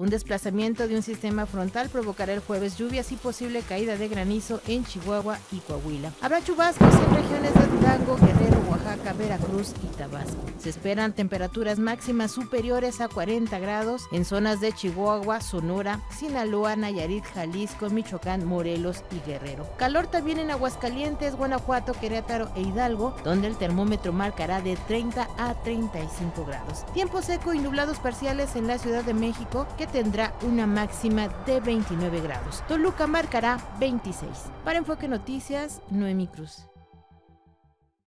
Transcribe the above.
Un desplazamiento de un sistema frontal provocará el jueves lluvias y posible caída de granizo en Chihuahua y Coahuila. Habrá chubascos en regiones de Durango, Veracruz y Tabasco. Se esperan temperaturas máximas superiores a 40 grados en zonas de Chihuahua, Sonora, Sinaloa, Nayarit, Jalisco, Michoacán, Morelos y Guerrero. Calor también en Aguascalientes, Guanajuato, Querétaro e Hidalgo, donde el termómetro marcará de 30 a 35 grados. Tiempo seco y nublados parciales en la Ciudad de México, que tendrá una máxima de 29 grados. Toluca marcará 26. Para Enfoque Noticias, Noemi Cruz.